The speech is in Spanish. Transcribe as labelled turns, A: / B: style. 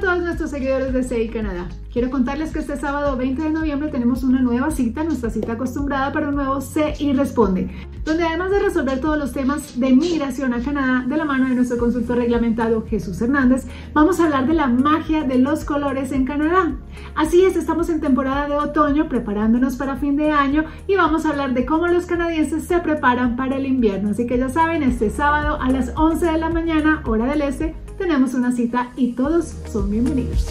A: A todos nuestros seguidores de CI Canadá. Quiero contarles que este sábado 20 de noviembre tenemos una nueva cita, nuestra cita acostumbrada para un nuevo CI Responde, donde además de resolver todos los temas de migración a Canadá de la mano de nuestro consultor reglamentado Jesús Hernández, vamos a hablar de la magia de los colores en Canadá. Así es, estamos en temporada de otoño preparándonos para fin de año y vamos a hablar de cómo los canadienses se preparan para el invierno. Así que ya saben, este sábado a las 11 de la mañana, hora del este, tenemos una cita y todos son bienvenidos.